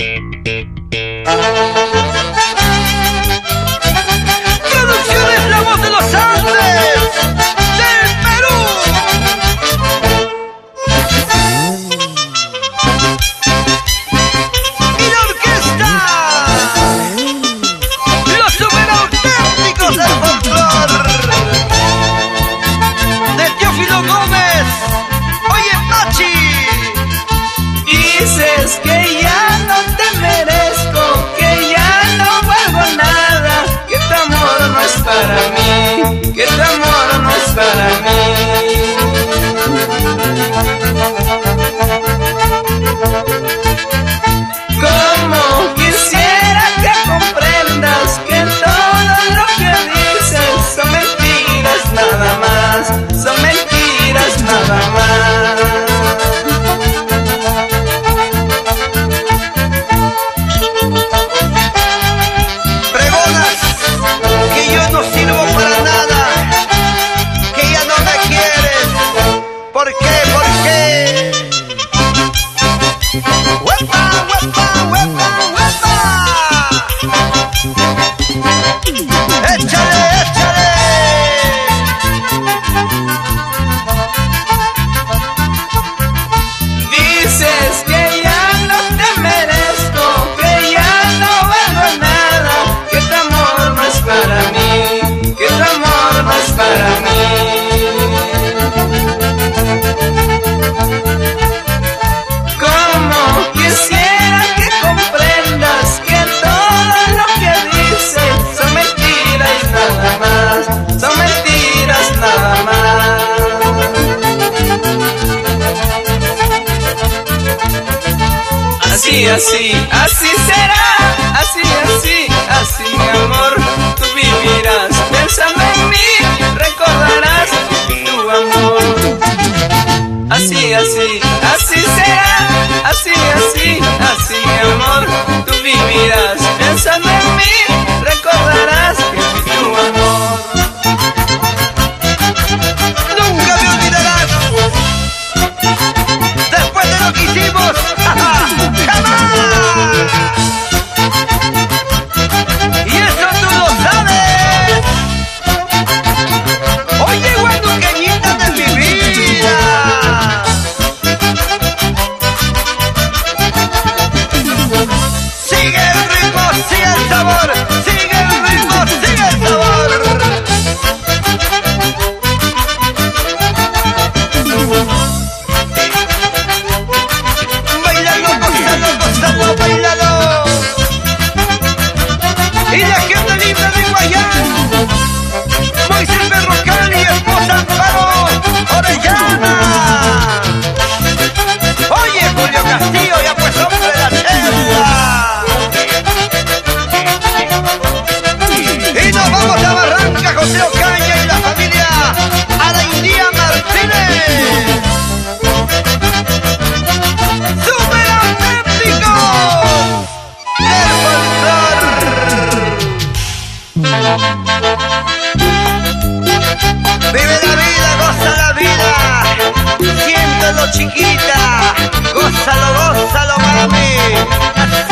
Producciones La Voz de los Andes del Perú. Y la orquesta. Los super auténticos del folclor. De Teófilo Gómez. Oye, Pachi. Dices que ya. Así, así, así será, así, así, así mi amor, tú vivirás pensando en mí, recordarás tu amor. Así, así, así será, así, así, así mi amor, tú vivirás gózalo chiquita, gózalo, gózalo para mí.